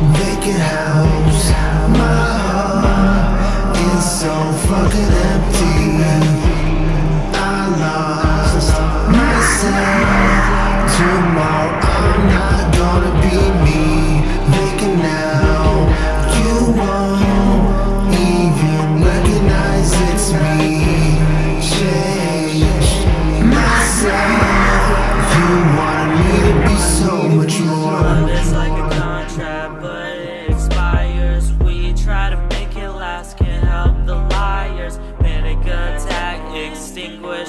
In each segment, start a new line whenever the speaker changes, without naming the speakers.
Vacant house, my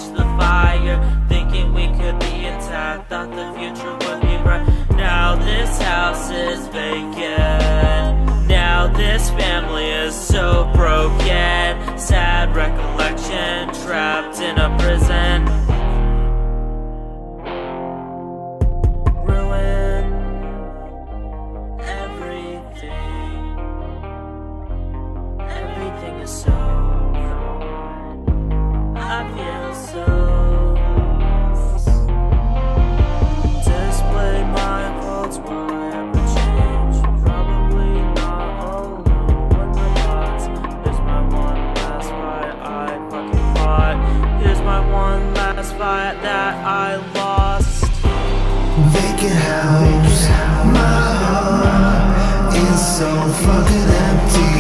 the fire Thinking we could be intact, Thought the future would be bright. Now this house is vacant. Now this family is so broken. Sad recollection Trapped in a prison. Ruin Everything. Everything is so thought that I lost. Vacant house, my heart is so fucking empty.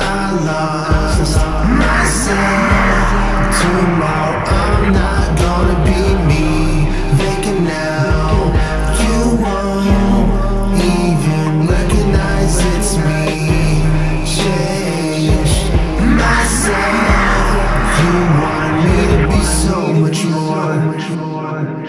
I lost myself. Tomorrow I'm not gonna be me. Vacant now, you won't even recognize it's me. Change myself.
You won't me to be so much more.